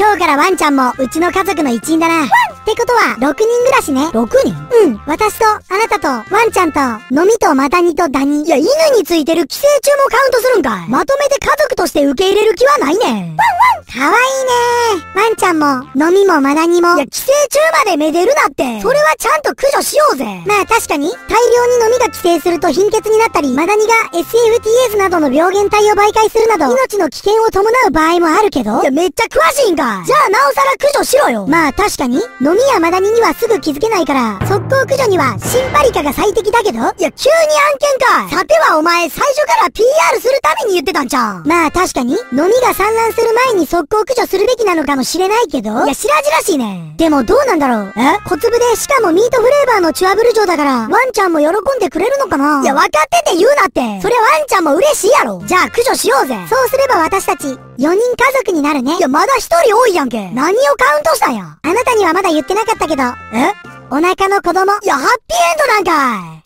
今日からワンちゃんもうちの家族の一員だな。ってことは、6人暮らしね。6人？うん。私と、あなたと、ワンちゃんと、のみとマダニとダニ。いや、犬についてる寄生虫もカウントするんかいまとめて家族として受け入れる気はないねん。かわいいねワンちゃんも、のみもマダニも。いや、寄生虫までめでるなって。それはちゃんと駆除しようぜ。まあ確かに、大量にのみが寄生すると貧血になったり、マダニが SFTS などの病原体を媒介するなど、命の危険を伴う場合もあるけどいや、、めっちゃ詳しいんか。じゃあ、なおさら駆除しろよ。まあ確かに、のみやマダニにはすぐ気づけないから、速攻駆除にはシンパリカが最適だけど、いや、急に案件かい。さてはお前、最初から PR するために言ってたんちゃうん。まあ確かに、のみが産卵する前に速攻駆除するべきなのかもしれないけど、いや、白々しいねん。でもどうなんだろう？え？小粒でしかもミートフレーバーのチュアブル状だから、ワンちゃんも喜んでくれるのかな？いや、分かってて言うなって。そりゃワンちゃんも嬉しいやろ。じゃあ、駆除しようぜ。そうすれば私たち、4人家族になるねい。や、まだ一人多いやんけ。何をカウントしたんや？あなたにはまだ言ってなかったけど、え？お腹の子供、いや、ハッピーエンドなんかい。